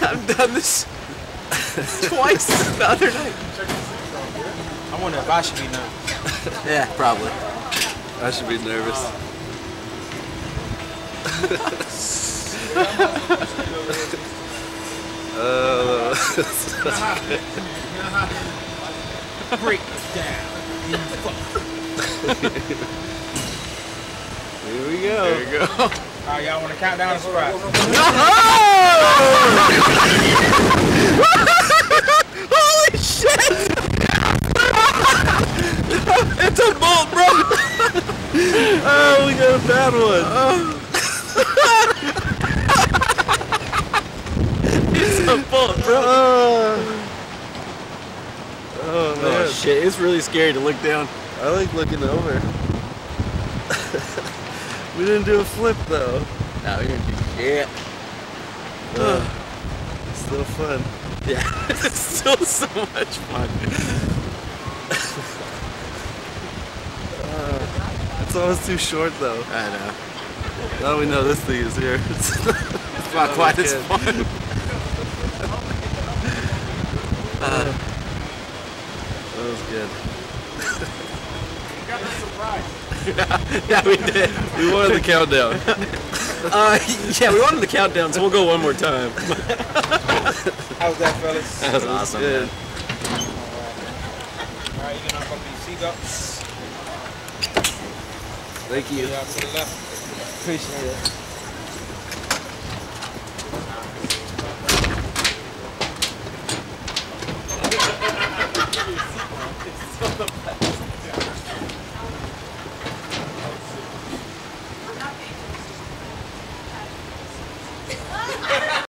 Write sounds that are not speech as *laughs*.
I've done this twice the other night. I wonder if I should be now. Yeah, probably. I should be nervous. *laughs* uh, *laughs* Break down. *laughs* here we go. There you go. Alright, y'all want to count down the surprise? *laughs* Holy shit! *laughs* it's a bolt, bro! *laughs* Oh, we got a bad one. It's a bolt, bro. Uh, oh, oh man. Oh shit, it's really scary to look down. I like looking over. We didn't do a flip though. No, you're gonna do shit. Uh, it's still fun. Yeah, *laughs* it's still so much fun. It's always too short though. I know. Now we know this thing is here. *laughs* It's not quite as fun. *laughs* that was good. *laughs* Yeah, we did. We wanted the countdown. *laughs* Uh, yeah, we wanted the countdown, so we'll go one more time. *laughs* How's that, fellas? That was awesome, good. man. Alright, you can unbuckle your seatbelts. Thank you. Yeah, to the left. Appreciate it.